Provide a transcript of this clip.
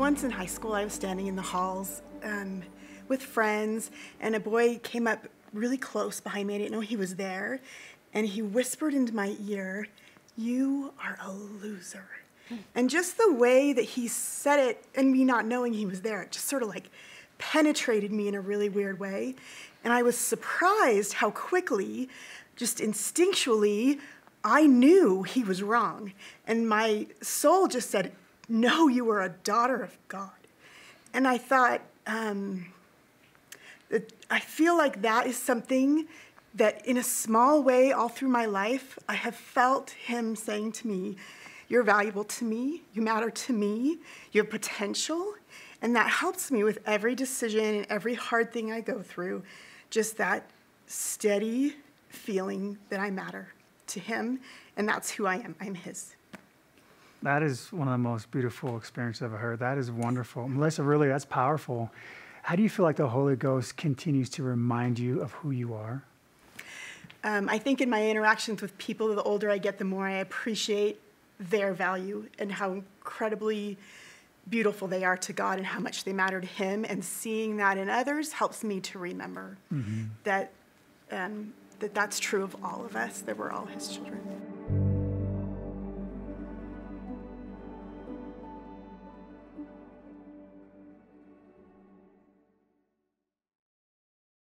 once in high school, I was standing in the halls um, with friends, and a boy came up really close behind me. I didn't know he was there. And he whispered into my ear, You are a loser. And just the way that he said it, and me not knowing he was there, it just sort of like penetrated me in a really weird way. And I was surprised how quickly, just instinctually, I knew he was wrong. And my soul just said, No, you are a daughter of God. And I thought, um, I feel like that is something that, in a small way, all through my life, I have felt Him saying to me, You're valuable to me, you matter to me, you have potential. And that helps me with every decision and every hard thing I go through, just that steady feeling that I matter to Him, and that's who I am. I'm His. That is one of the most beautiful experiences I've ever heard. That is wonderful. Melissa, really, that's powerful. How do you feel like the Holy Ghost continues to remind you of who you are? Um, I think in my interactions with people, the older I get, the more I appreciate their value and how incredibly beautiful they are to God and how much they matter to Him. And seeing that in others helps me to remember mm-hmm. that, um, that that's true of all of us, that we're all His children.